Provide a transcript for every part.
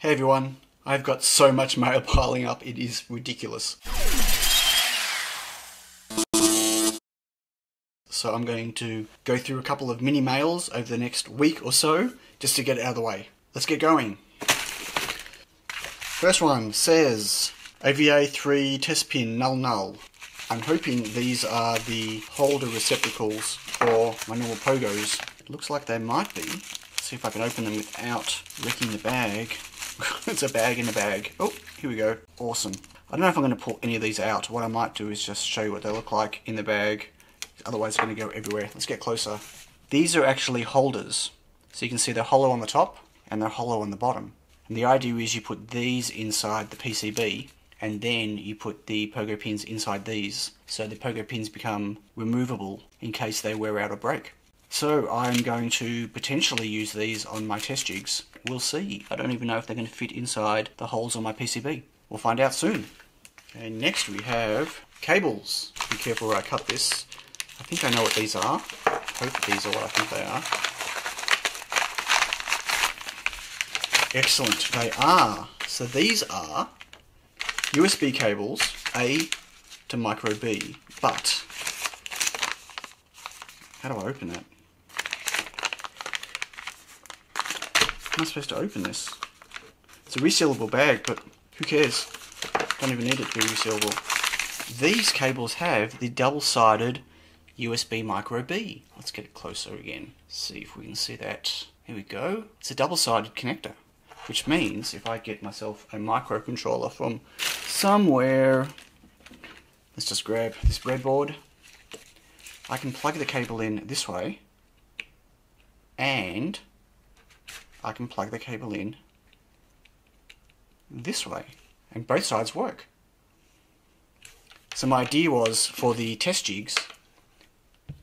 Hey everyone, I've got so much mail piling up, it is ridiculous. So I'm going to go through a couple of mini mails over the next week or so, just to get it out of the way. Let's get going. First one says, AVA 3 test pin null null. I'm hoping these are the holder receptacles for my normal pogos. Looks like they might be. Let's see if I can open them without wrecking the bag. it's a bag in a bag. Oh, here we go. Awesome. I don't know if I'm going to pull any of these out. What I might do is just show you what they look like in the bag. Otherwise it's going to go everywhere. Let's get closer. These are actually holders. So you can see they're hollow on the top and they're hollow on the bottom. And the idea is you put these inside the PCB and then you put the pogo pins inside these so the pogo pins become removable in case they wear out or break. So I'm going to potentially use these on my test jigs. We'll see. I don't even know if they're going to fit inside the holes on my PCB. We'll find out soon. And next we have cables. Be careful where I cut this. I think I know what these are. I hope these are what I think they are. Excellent, they are. So these are USB cables A to micro B, but how do I open that? Am I supposed to open this? It's a resealable bag, but who cares? Don't even need it to be resealable. These cables have the double-sided USB micro B. Let's get it closer again. See if we can see that. Here we go. It's a double-sided connector, which means if I get myself a microcontroller from somewhere. Let's just grab this breadboard. I can plug the cable in this way and I can plug the cable in this way and both sides work. So my idea was for the test jigs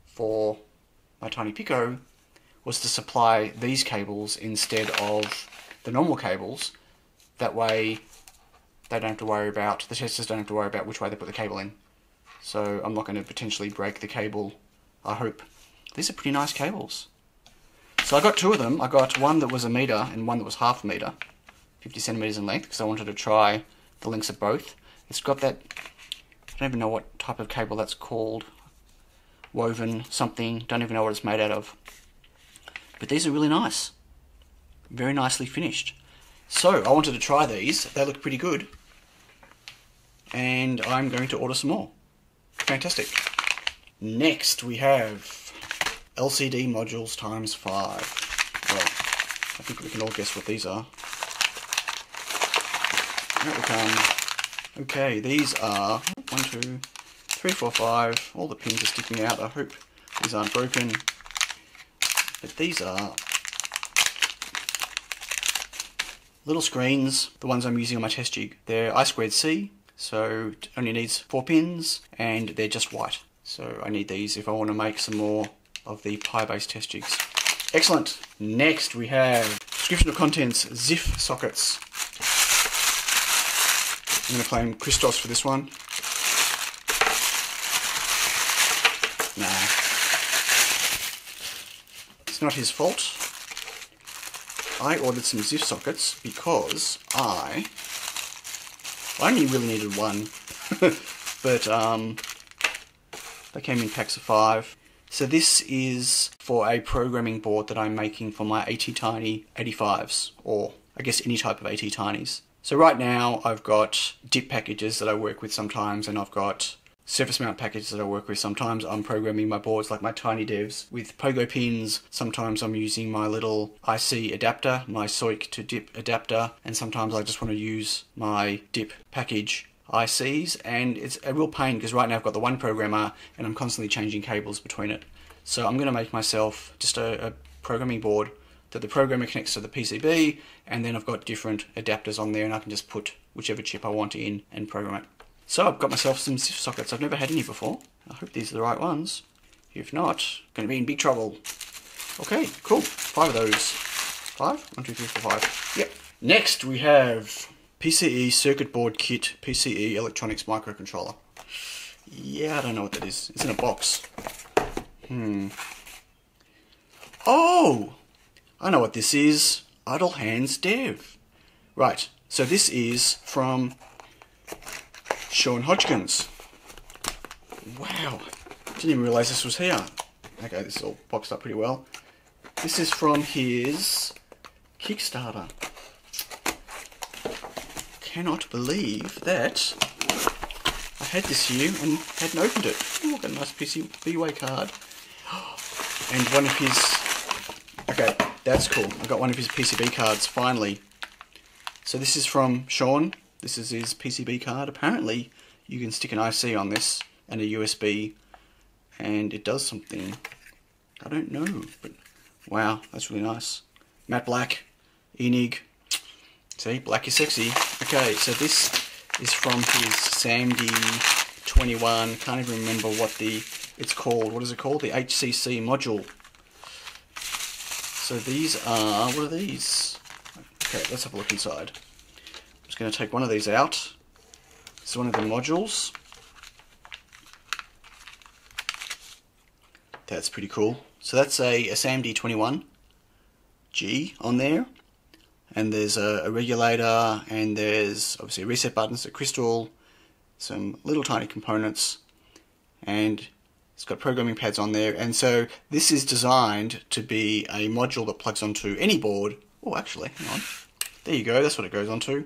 for my TinyPICO was to supply these cables instead of the normal cables. That way they don't have to worry about, the testers don't have to worry about which way they put the cable in. So I'm not going to potentially break the cable, I hope. These are pretty nice cables. So I got two of them. I got one that was a meter and one that was half a meter, 50 centimeters in length, because I wanted to try the lengths of both. It's got that, I don't even know what type of cable that's called, woven something, don't even know what it's made out of. But these are really nice. Very nicely finished. So I wanted to try these. They look pretty good and I'm going to order some more. Fantastic. Next we have LCD modules times 5. Well, I think we can all guess what these are. Out we come. Okay, these are 1, 2, 3, 4, 5. All the pins are sticking out. I hope these aren't broken. But these are little screens, the ones I'm using on my test jig. They're I squared C, so it only needs four pins and they're just white. So I need these if I want to make some more of the Pi-based test jigs. Excellent. Next we have description of contents, ZIF sockets. I'm going to claim Christos for this one. Nah. It's not his fault. I ordered some ZIF sockets because I I only really needed one, but um, they came in packs of five. So this is for a programming board that I'm making for my ATtiny 85s, or I guess any type of ATtiny's. So right now I've got DIP packages that I work with sometimes, and I've got surface mount packages that I work with. Sometimes I'm programming my boards like my tiny devs with pogo pins. Sometimes I'm using my little IC adapter, my SOIC to DIP adapter, and sometimes I just want to use my DIP package ICs and it's a real pain because right now I've got the one programmer and I'm constantly changing cables between it. So I'm going to make myself just a, a programming board that the programmer connects to the PCB and then I've got different adapters on there and I can just put whichever chip I want in and program it. So I've got myself some ZIF sockets. I've never had any before. I hope these are the right ones. If not, going to be in big trouble. Okay, cool. Five of those. Five? One, two, three, four, five. Yep. Next we have PCE circuit board kit, PCE electronics microcontroller. Yeah, I don't know what that is. It's in a box. Hmm. Oh! I know what this is. Idle Hands Dev. Right, so this is from Sean Hodgins. Wow, didn't even realise this was here. Okay, this is all boxed up pretty well. This is from his Kickstarter. I cannot believe that I had this here and hadn't opened it. Oh, got a nice PCBWay card. And one of his... Okay, that's cool. I got one of his PCB cards, finally. So this is from Sean. This is his PCB card. Apparently, you can stick an IC on this and a USB, and it does something. I don't know, but wow, that's really nice. Matte black, ENIG. See, black is sexy. Okay, so this is from his SAMD 21. Can't even remember what the it's called. What is it called? The HCC module. So these are what are these? Okay, let's have a look inside. I'm just going to take one of these out. This is one of the modules. That's pretty cool. So that's a, a SAMD21 G on there. And there's a, a, regulator, and there's obviously a reset button, a crystal, some little tiny components, and it's got programming pads on there. And so this is designed to be a module that plugs onto any board. Oh, actually, hang on. There you go, that's what it goes onto.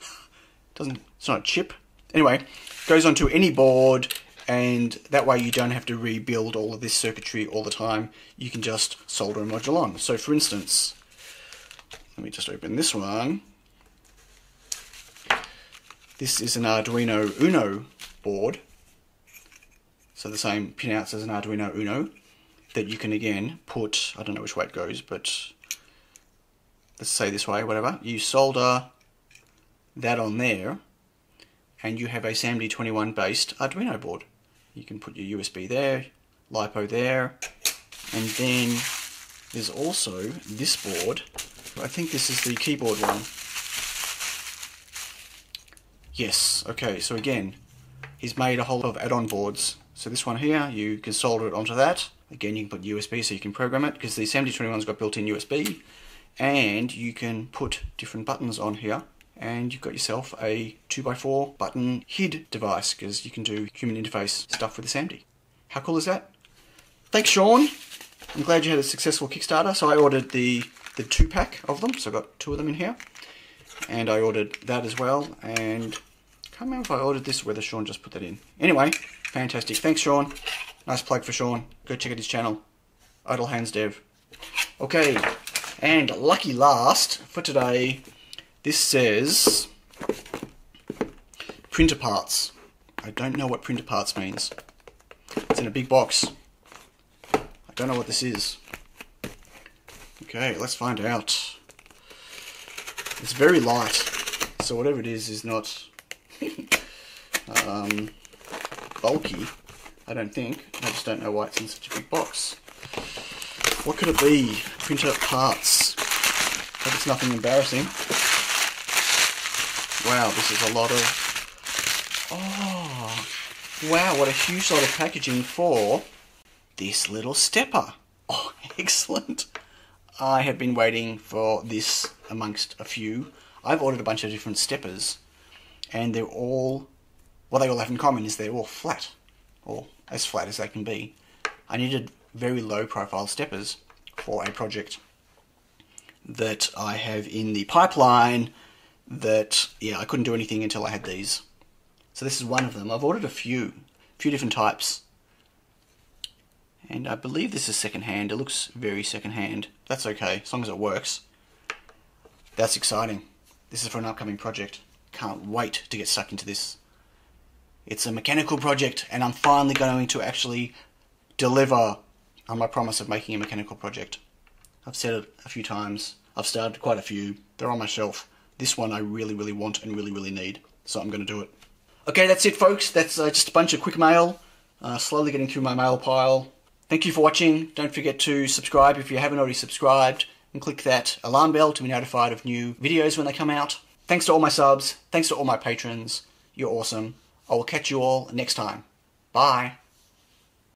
Doesn't, it's not a chip. Anyway, goes onto any board and that way you don't have to rebuild all of this circuitry all the time. You can just solder a module on. So for instance, let me just open this one. This is an Arduino Uno board. So the same pinouts as an Arduino Uno that you can again put, I don't know which way it goes, but let's say this way, whatever. You solder that on there and you have a SAMD21 based Arduino board you can put your USB there, LiPo there, and then there's also this board. I think this is the keyboard one. Yes, okay, so again, he's made a whole lot of add-on boards. So this one here, you can solder it onto that. Again, you can put USB so you can program it, because the SAMD21's got built-in USB. And you can put different buttons on here and you've got yourself a 2x4 button HID device because you can do human interface stuff with the SAMD. How cool is that? Thanks, Sean. I'm glad you had a successful Kickstarter. So I ordered the, the two pack of them, so I got two of them in here. And I ordered that as well, and I can't remember if I ordered this or whether Sean just put that in. Anyway, fantastic. Thanks, Sean. Nice plug for Sean. Go check out his channel. Idle Hands Dev. Okay, and lucky last for today, this says printer parts. I don't know what printer parts means. It's in a big box. I don't know what this is. Okay, let's find out. It's very light, so whatever it is is not um, bulky, I don't think. I just don't know why it's in such a big box. What could it be? Printer parts. Hope it's nothing embarrassing. Wow, this is a lot of... Oh, wow, what a huge lot of packaging for this little stepper. Oh, excellent. I have been waiting for this amongst a few. I've ordered a bunch of different steppers, and they're all... What they all have in common is they're all flat, or as flat as they can be. I needed very low profile steppers for a project that I have in the pipeline that, yeah, I couldn't do anything until I had these. So this is one of them. I've ordered a few, a few different types. And I believe this is secondhand. It looks very secondhand. That's okay, as long as it works. That's exciting. This is for an upcoming project. Can't wait to get stuck into this. It's a mechanical project, and I'm finally going to actually deliver on my promise of making a mechanical project. I've said it a few times. I've started quite a few. They're on my shelf. This one I really, really want and really, really need. So I'm going to do it. Okay, that's it, folks. That's uh, just a bunch of quick mail. Uh, slowly getting through my mail pile. Thank you for watching. Don't forget to subscribe if you haven't already subscribed. And click that alarm bell to be notified of new videos when they come out. Thanks to all my subs. Thanks to all my patrons. You're awesome. I will catch you all next time. Bye.